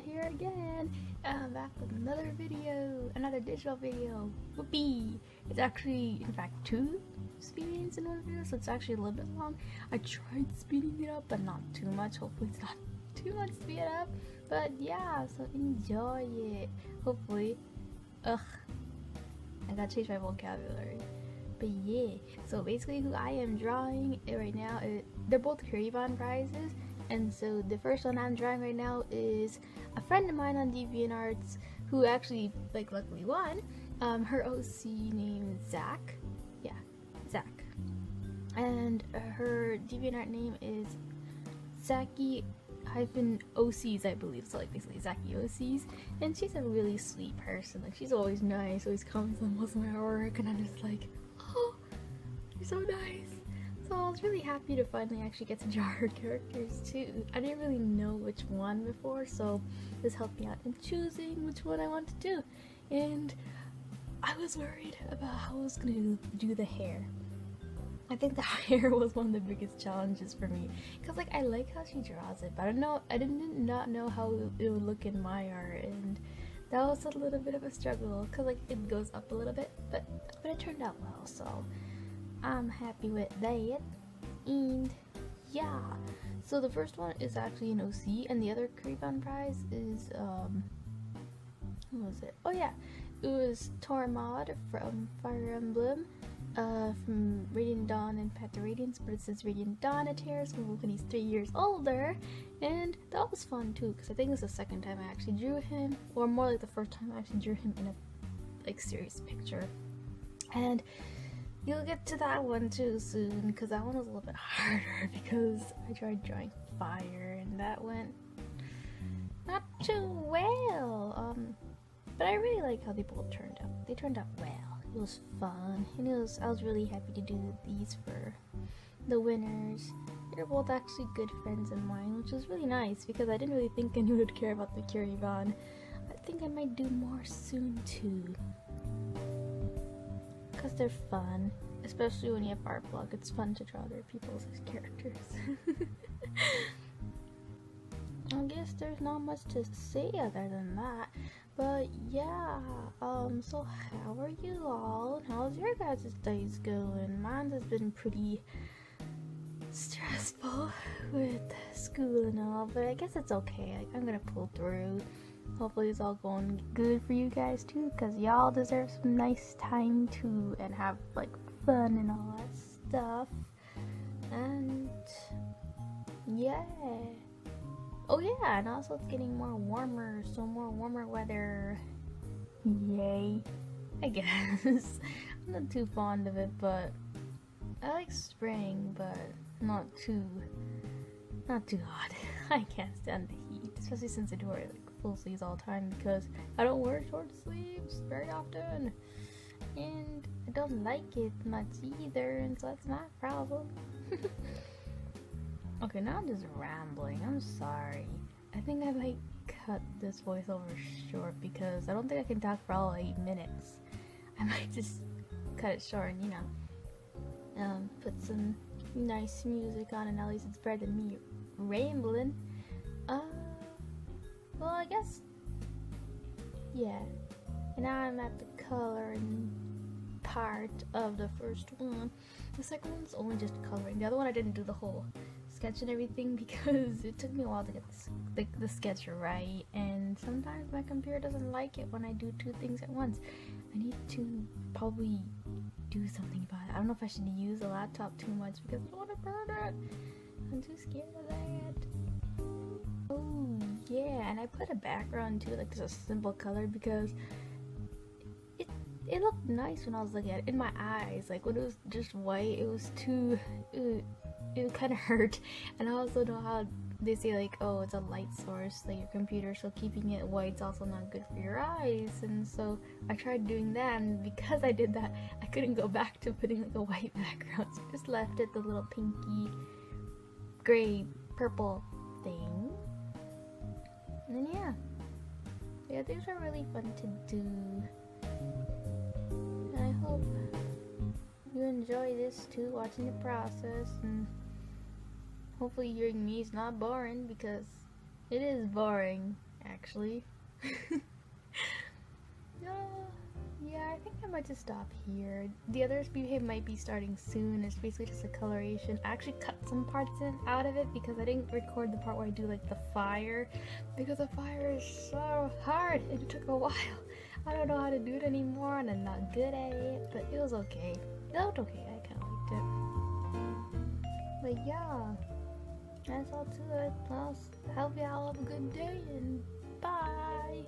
Here again, and I'm back with another video, another digital video. Whoopee! It's actually, in fact, two speedings in one video, so it's actually a little bit long. I tried speeding it up, but not too much. Hopefully, it's not too much speed up. But yeah, so enjoy it. Hopefully, ugh, I gotta change my vocabulary. But yeah, so basically, who I am drawing right now, is, they're both Kiriban prizes and so the first one I'm drawing right now is a friend of mine on DeviantArts who actually like luckily won. Um, her OC named Zach. Yeah, Zach. And her DeviantArt name is Zaki hyphen OCs, I believe. So like basically Zaki OCs. And she's a really sweet person. Like she's always nice, always comments on of my work, and I'm just like, oh, you're so nice. I was really happy to finally actually get to draw her characters too. I didn't really know which one before, so this helped me out in choosing which one I want to do. And I was worried about how I was gonna do the hair. I think the hair was one of the biggest challenges for me because like I like how she draws it, but I don't know I didn't not know how it would look in my art, and that was a little bit of a struggle because like it goes up a little bit, but but it turned out well. So I'm happy with that. And yeah, so the first one is actually an OC, and the other Kiriban prize is um, what was it? Oh yeah, it was Tormod from Fire Emblem, uh, from Radiant Dawn and Path to Radiance, but it says Radiant Dawn at so when he's three years older, and that was fun too, because I think it's the second time I actually drew him, or more like the first time I actually drew him in a like serious picture, and You'll get to that one too soon because that one was a little bit harder because I tried drawing fire and that went not too well. Um, but I really like how they both turned out. They turned out well. It was fun and it was. I was really happy to do these for the winners. They're both actually good friends of mine, which was really nice because I didn't really think anyone would care about the Kiriban. I think I might do more soon too because they're fun. Especially when you have art blog, it's fun to draw other people's characters. I guess there's not much to say other than that. But yeah, um, so how are you all? How's your guys' days going? Mine has been pretty stressful with school and all, but I guess it's okay. Like, I'm gonna pull through. Hopefully it's all going good for you guys too, because y'all deserve some nice time too and have like fun and all that stuff. And yeah. Oh yeah, and also it's getting more warmer, so more warmer weather. Yay. I guess. I'm not too fond of it, but I like spring, but not too not too hot. I can't stand the heat, especially since I do like full sleeves all the time because I don't wear short sleeves very often. And I don't like it much either, and so that's my problem. okay, now I'm just rambling. I'm sorry. I think I might cut this voiceover short because I don't think I can talk for all eight minutes. I might just cut it short and, you know, um, put some nice music on, and at least it's better than me rambling. Well, I guess, yeah. And now I'm at the coloring part of the first one. The second one's only just coloring. The other one I didn't do the whole sketch and everything because it took me a while to get the, the, the sketch right. And sometimes my computer doesn't like it when I do two things at once. I need to probably do something about it. I don't know if I should use the laptop too much because I don't want to burn it. I'm too scared of that. Oh, yeah, and I put a background too, like just a simple color because it it looked nice when I was looking at it in my eyes. Like when it was just white, it was too it, it kind of hurt. And I also know how they say like, oh, it's a light source, like your computer, so keeping it white's also not good for your eyes. And so I tried doing that, and because I did that, I couldn't go back to putting like a white background. So I just left it the little pinky, gray, purple thing. And then yeah. Yeah, these are really fun to do. And I hope you enjoy this too, watching the process and hopefully hearing me is not boring because it is boring actually. no, yeah, I think I might just stop here. The other behave might be starting soon. It's basically just a coloration. I actually cut some parts in out of it because I didn't record the part where I do like the fire because the fire is so hard it took a while. I don't know how to do it anymore and I'm not good at it, but it was okay. It looked okay. I kind of liked it. But yeah, that's all to it. I'll hope y'all have a good day and bye.